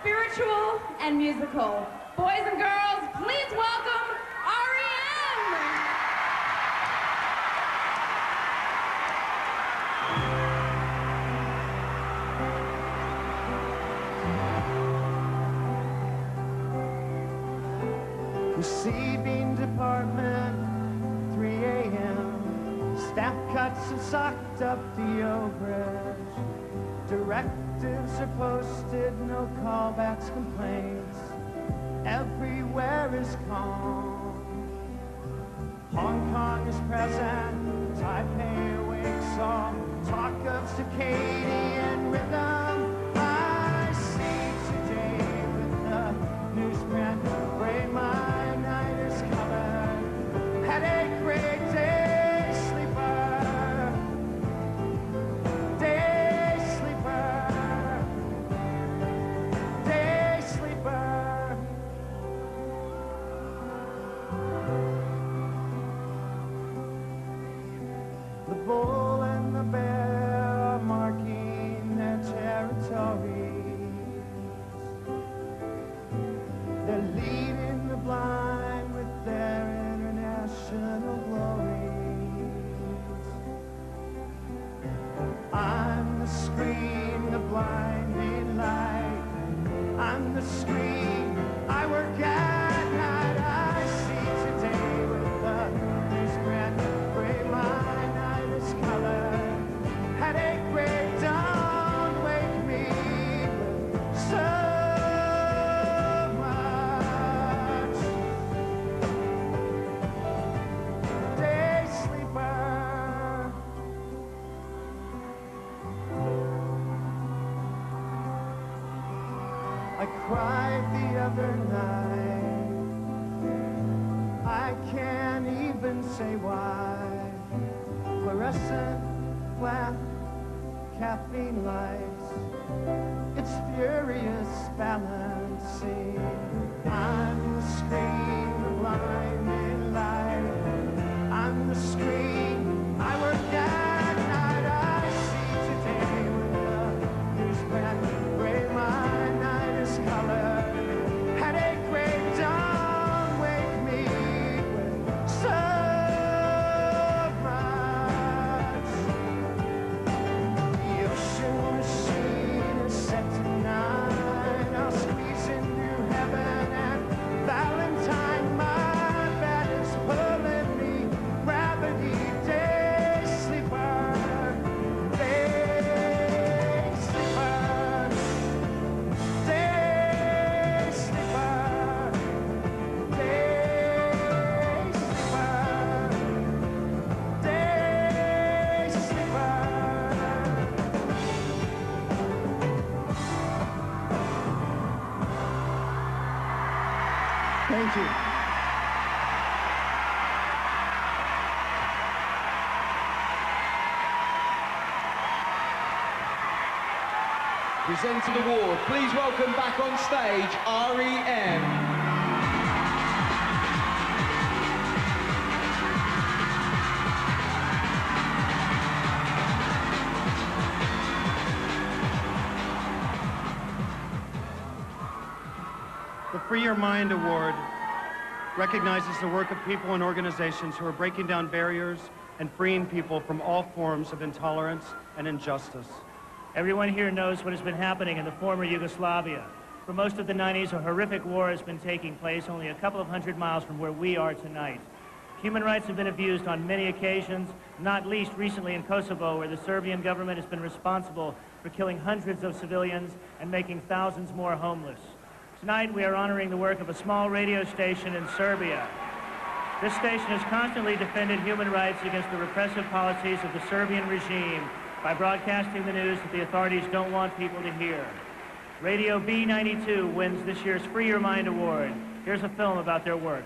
spiritual and musical. Boys and girls, please welcome! Receiving department, 3 a.m. Staff cuts have socked up the overage. Directives are posted, no callbacks, complaints. Everywhere is calm. Hong Kong is present, Taipei awakes all talk of circadian rhythm. I cried the other night. I can't even say why. Fluorescent, flat, caffeine lights. It's furious balancing. I'm the screen, blinding light. I'm the screen. I work at night. I see today with the newsprint. Thank you. Presenting award, please welcome back on stage REM. The Free Your Mind Award recognizes the work of people and organizations who are breaking down barriers and freeing people from all forms of intolerance and injustice. Everyone here knows what has been happening in the former Yugoslavia. For most of the 90s, a horrific war has been taking place only a couple of hundred miles from where we are tonight. Human rights have been abused on many occasions, not least recently in Kosovo, where the Serbian government has been responsible for killing hundreds of civilians and making thousands more homeless. Tonight, we are honoring the work of a small radio station in Serbia. This station has constantly defended human rights against the repressive policies of the Serbian regime by broadcasting the news that the authorities don't want people to hear. Radio B92 wins this year's Free Your Mind Award. Here's a film about their work.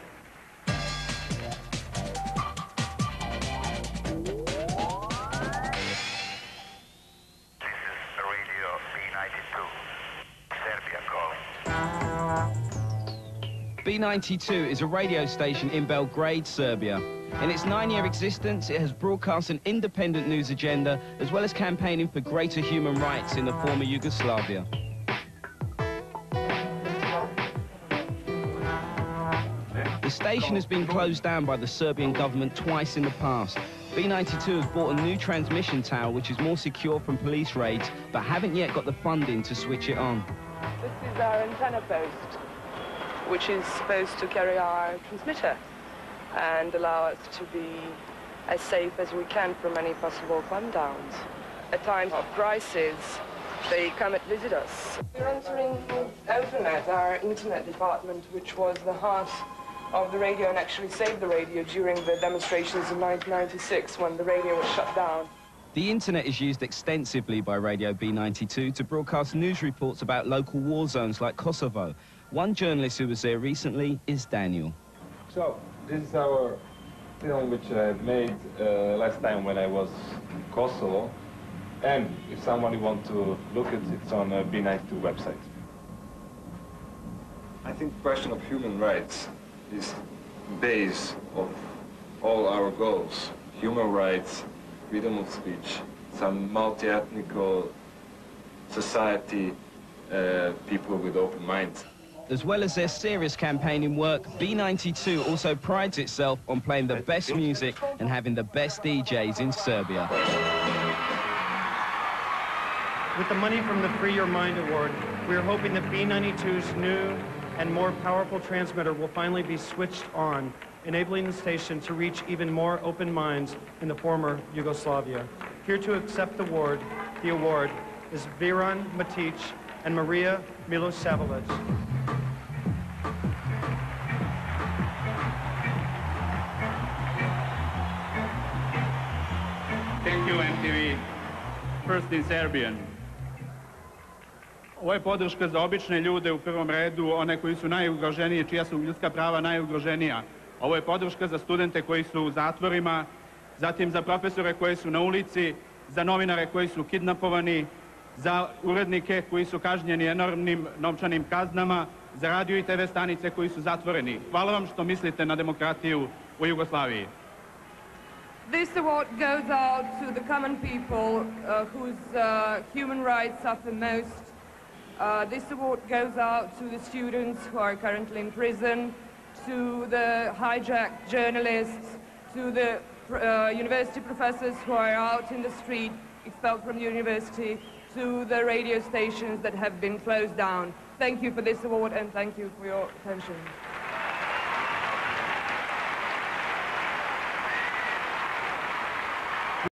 B92 is a radio station in Belgrade, Serbia. In its nine-year existence, it has broadcast an independent news agenda, as well as campaigning for greater human rights in the former Yugoslavia. The station has been closed down by the Serbian government twice in the past. B92 has bought a new transmission tower which is more secure from police raids, but haven't yet got the funding to switch it on. This is our antenna post which is supposed to carry our transmitter and allow us to be as safe as we can from any possible come downs. At times of crisis, they come and visit us. We're entering OpenNet, our internet department, which was the heart of the radio and actually saved the radio during the demonstrations in 1996 when the radio was shut down. The internet is used extensively by Radio B92 to broadcast news reports about local war zones like Kosovo. One journalist who was there recently is Daniel. So, this is our film which I made uh, last time when I was in Kosovo. And if somebody wants to look at it, it's on uh, B92 website. I think the question of human rights is base of all our goals. Human rights, freedom of speech, some multi-ethnical society, uh, people with open minds. As well as their serious campaigning work, B92 also prides itself on playing the best music and having the best DJs in Serbia. With the money from the Free Your Mind Award, we are hoping that B92's new and more powerful transmitter will finally be switched on, enabling the station to reach even more open minds in the former Yugoslavia. Here to accept the award, the award is Veran Matic and Maria Milosavljevic. First in Serbian. Ovo je podrška za obične ljude u prvom redu, one koji su najugroženiji, čija su ljudska prava najugroženija. Ovo je podrška za studente koji su u zatvorima, zatim za profesore koji su na ulici, za novinare koji su kidnapovani, za urednike koji su kažnjeni enormnim novčanim kaznama, za radio i TV stanice koji su zatvoreni. Hvala vam što mislite na demokratiju u Jugoslaviji. This award goes out to the common people uh, whose uh, human rights suffer most. Uh, this award goes out to the students who are currently in prison, to the hijacked journalists, to the uh, university professors who are out in the street, expelled from the university, to the radio stations that have been closed down. Thank you for this award and thank you for your attention.